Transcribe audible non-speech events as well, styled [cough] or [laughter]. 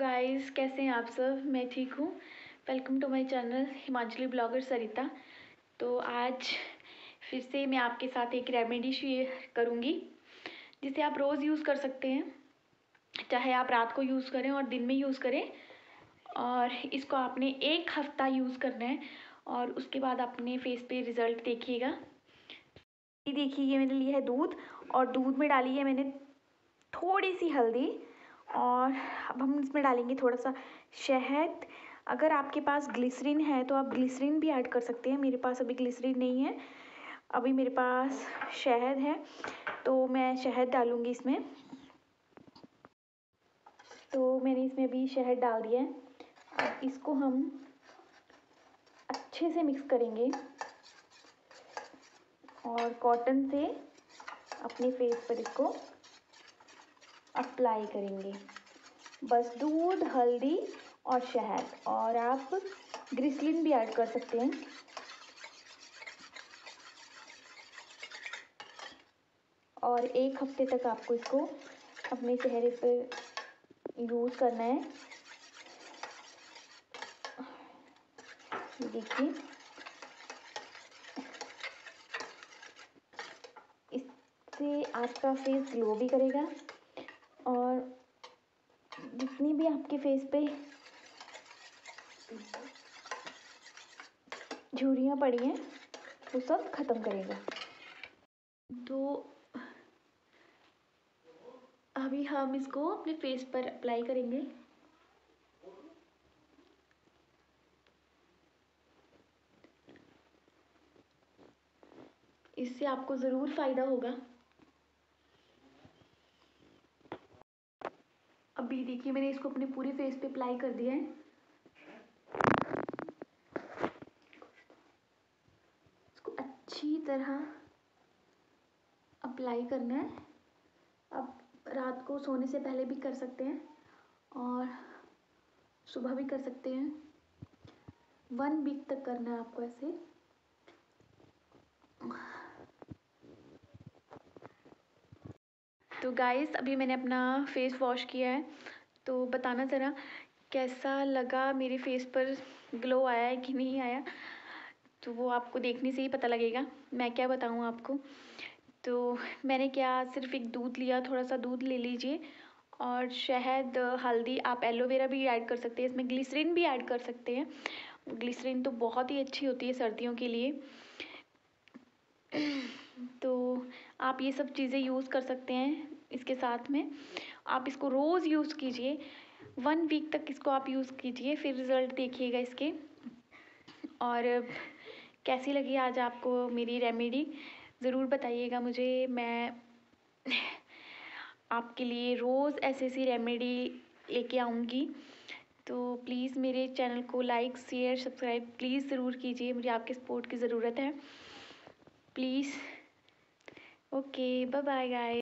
Guys कैसे हैं आप सब? मैं ठीक हूँ। Welcome to my channel Himachali blogger Sarita तो आज फिर से मैं आपके साथ एक रेमेडी शेयर करूँगी, जिसे आप रोज़ यूज़ कर सकते हैं। चाहे आप रात को यूज़ करें और दिन में यूज़ करें, और इसको आपने एक हफ़्ता यूज़ करना है, और उसके बाद अपने फेस पे रिज़ल्ट देखिएगा। देखिए, ये मैंने लिया है दूध, और दूध में डाली है मैंने थोड़ी सी हल्दी। और अब हम इसमें डालेंगे थोड़ा सा शहद। अगर आपके पास ग्लिसरीन है तो आप ग्लिसरीन भी ऐड कर सकते हैं। मेरे पास अभी ग्लिसरीन नहीं है, अभी मेरे पास शहद है तो मैं शहद डालूँगी इसमें। तो मैंने इसमें अभी शहद डाल दिया है। अब इसको हम अच्छे से मिक्स करेंगे और कॉटन से अपने फेस पर इसको अप्लाई करेंगे। बस दूध, हल्दी और शहद। और आप ग्रिसलिन भी ऐड कर सकते हैं। और एक हफ़्ते तक आपको इसको अपने चेहरे पर यूज़ करना है। देखिए। इससे आपका फेस ग्लो भी करेगा। जितनी भी आपके फेस पे। झुरियाँ पड़ी हैं, वो सब ख़त्म करेगा। तो अभी हम इसको अपने फेस पर अप्लाई करेंगे। इससे आपको ज़रूर फ़ायदा होगा। अभी देखिए मैंने इसको अपने पूरे फेस पे अप्लाई कर दिया है। इसको अच्छी तरह अप्लाई करना है। अब रात को सोने से पहले भी कर सकते हैं और सुबह भी कर सकते हैं। वन वीक तक करना है आपको ऐसे। तो गाइस अभी मैंने अपना फेस वॉश किया है। तो बताना ज़रा, कैसा लगा मेरे फेस पर ग्लो आया है कि नहीं आया? तो वो आपको देखने से ही पता लगेगा। मैं क्या बताऊँ आपको? तो मैंने क्या सिर्फ़ एक दूध लिया थोड़ा सा दूध ले लीजिए। और शहद हल्दी आप एलोवेरा भी ऐड कर सकते हैं, इसमें ग्लिसरीन भी ऐड कर सकते हैं। ग्लिसरीन तो बहुत ही अच्छी होती है सर्दियों के लिए। [clears throat] तो आप ये सब चीज़ें यूज़ कर सकते हैं इसके साथ में। आप इसको रोज़ यूज़ कीजिए। वन वीक तक इसको आप यूज़ कीजिए, फिर रिज़ल्ट देखिएगा इसके। और कैसी लगी आज आपको मेरी रेमेडी ज़रूर बताइएगा मुझे। मैं आपके लिए रोज़ ऐसी ऐसी रेमेडी लेके आऊँगी। तो प्लीज़ मेरे चैनल को लाइक शेयर सब्सक्राइब प्लीज़ ज़रूर कीजिए। मुझे आपके सपोर्ट की ज़रूरत है। Please Okay, bye bye, guys.